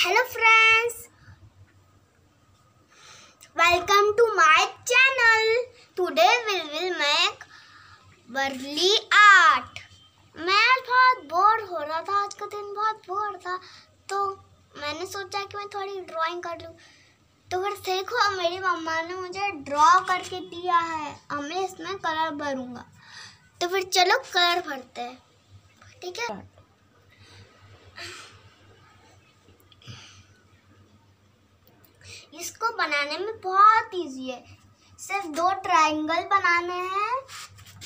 Hello friends welcome to my channel Today we will make Warli art मैं आज बहुत bore हो रहा था। आज का दिन बहुत बोर था। तो मैंने सोचा कि मैं थोड़ी ड्राइंग कर लूँ। तो फिर देखो मेरी मम्मा ने मुझे ड्रॉ करके दिया है। अब मैं इसमें कलर भरूँगा। तो फिर चलो कलर भरते हैं। ठीक है? इसको बनाने में बहुत इजी है। सिर्फ़ दो ट्रायंगल बनाने हैं,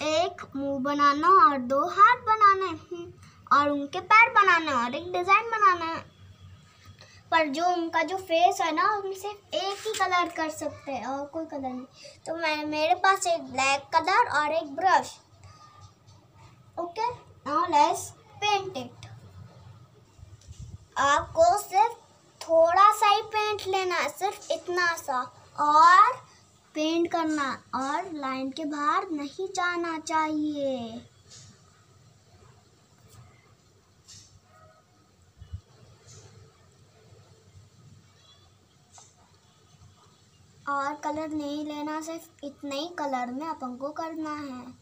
एक मुँह बनाना और दो हाथ बनाने हैं, और उनके पैर बनाने और एक डिज़ाइन बनाना है। पर जो उनका जो फेस है ना उसमें सिर्फ़ एक ही कलर कर सकते हैं, और कोई कलर नहीं। तो मैं, मेरे पास एक ब्लैक कलर और एक brush okay now let's paint it आपको सिर्फ़ थोड़ा सा ही पेंट लेना है सिर्फ़ इतना सा। और पेंट करना और लाइन के बाहर नहीं जाना चाहिए। और कलर नहीं लेना सिर्फ़ इतने ही कलर में अपन को करना है।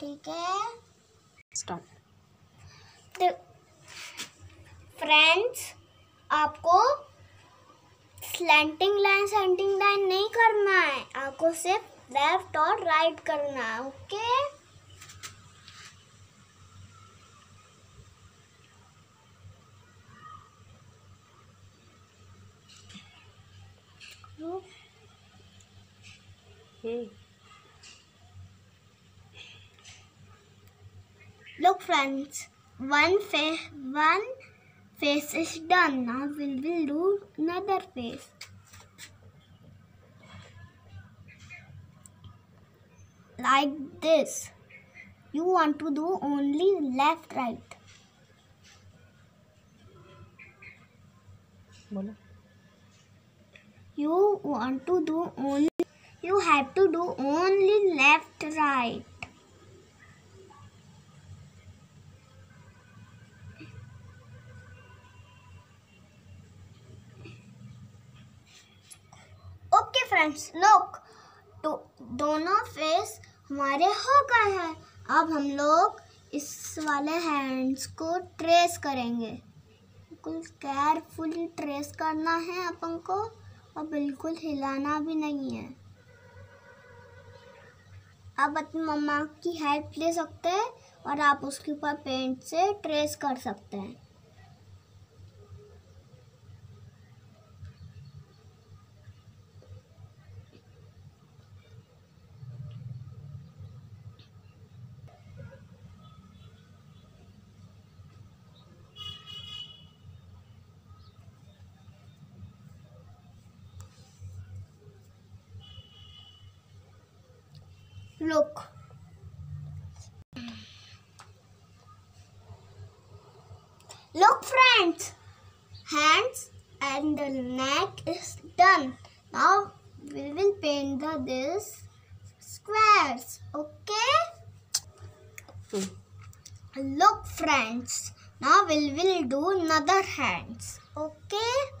ठीक है? स्टार्ट फ्रेंड्स आपको स्लैंटिंग लाइन सेंटिंग लाइन नहीं करना है। आपको सिर्फ़ लेफ़्ट और राइट करना है okay Look friends, one one face is done. Now we will do another face. Like this. You want to do only left right. You want to do only you have to do only left right. Friends look तो दोनों face हमारे हो गए हैं। अब हम लोग इस वाले हैंड्स को ट्रेस करेंगे। बिल्कुल केयरफुली ट्रेस करना है अपन को, और बिल्कुल हिलाना भी नहीं है। आप अपनी मम्मा की हेल्प ले सकते हैं, और आप उसके ऊपर पेंट से ट्रेस कर सकते हैं। Look. Look, friends. Hands and the neck is done. Now we will paint the this squares. Okay. Look, friends. Now we will do another hands. Okay.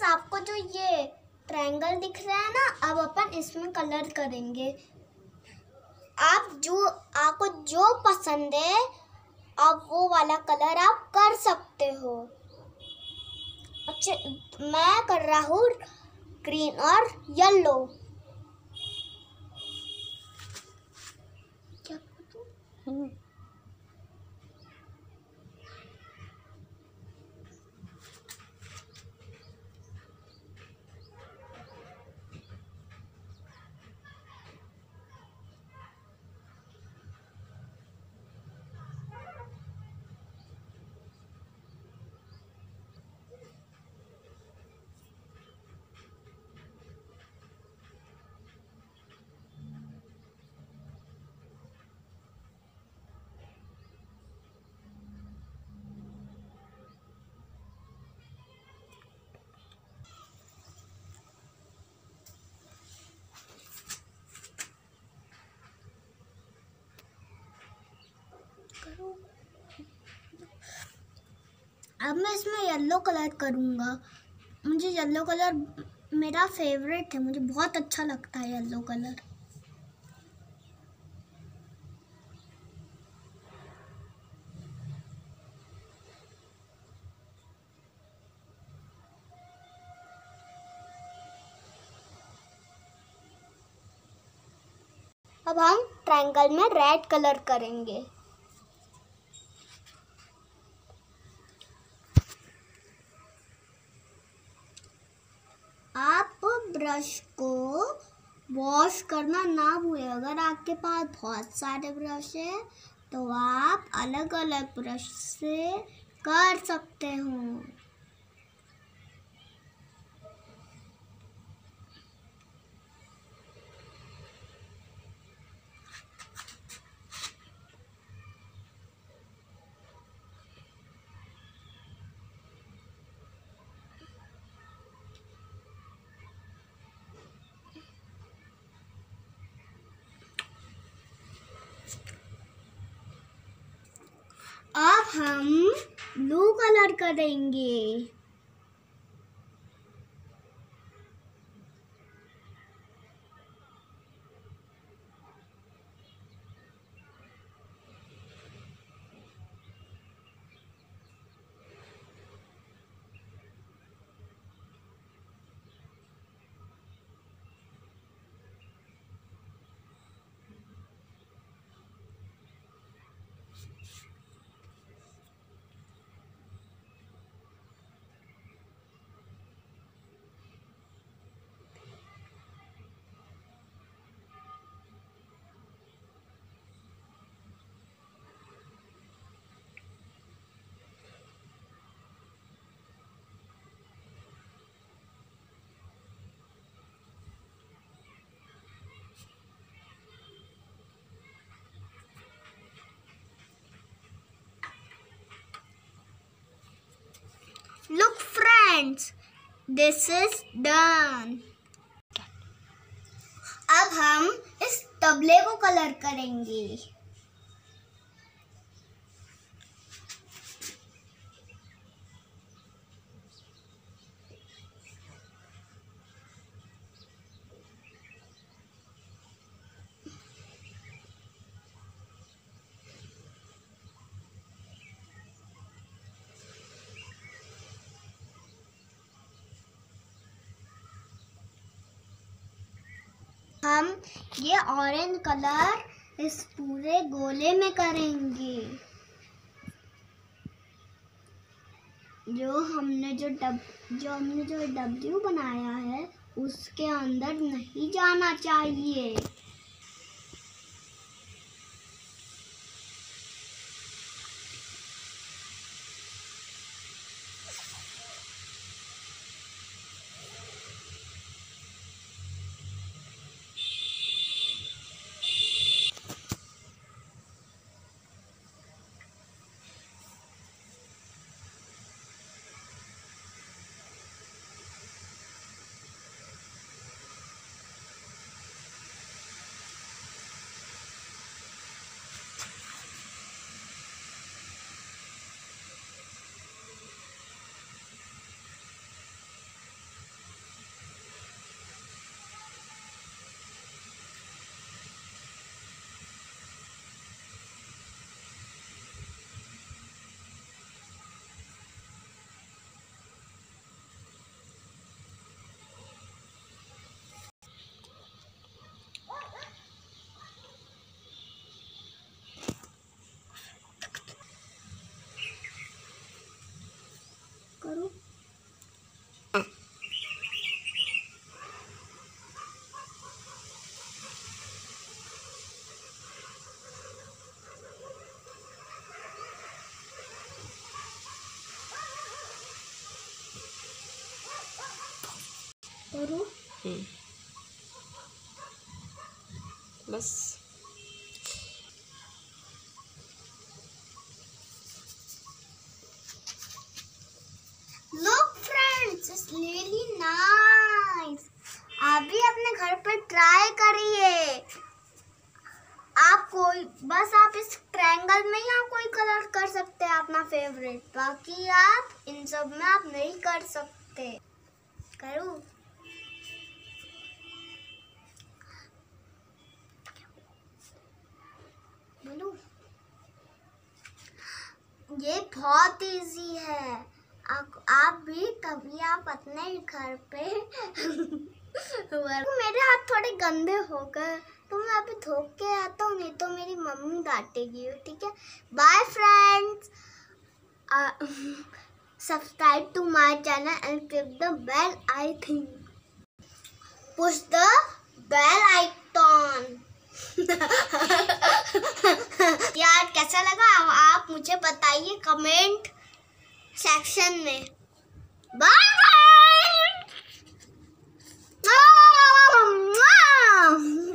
Friends आपको जो ये ट्रायंगल दिख रहा है ना, अब अपन इसमें कलर करेंगे। आप जो, आपको जो पसंद है, आप वो वाला कलर आप कर सकते हो। अच्छा मैं कर रहा हूँ ग्रीन और येलो क्या अब मैं इसमें येलो कलर करूँगा। मुझे येलो कलर मेरा फेवरेट है। मुझे बहुत अच्छा लगता है येलो कलर अब हम ट्रायंगल में रेड कलर करेंगे आप ब्रश को वॉश करना ना भूलें। अगर आपके पास बहुत सारे ब्रश है तो आप अलग अलग ब्रश से कर सकते हो। अब हम ब्लू कलर करेंगे। Look friends, this is done. अब हम इस तबले को कलर करेंगे हम ये ऑरेंज कलर इस पूरे गोले में करेंगे। जो हमने जो डब, जो हमने जो डब्ल्यू बनाया है, उसके अंदर नहीं जाना चाहिए करो करो बस। Look friends, it's really. आप भी अपने घर पर ट्राई करिए। आप कोई बस आप इस ट्रायंगल में ही आप कोई कलर कर सकते हैं अपना फेवरेट बाकी आप इन सब में आप नहीं कर सकते। करूँ? ये बहुत इजी है। आप, आप भी कभी आप अपने घर पे मेरे हाथ थोड़े गंदे हो गए। तो मैं अभी धो के आता हूँ नहीं तो मेरी मम्मी डांटेगी ठीक है? Bye friends subscribe to my channel and click the bell I think push the bell icon यार कैसा लगा? आप मुझे बताइए कमेंट सेक्शन में। Bye bye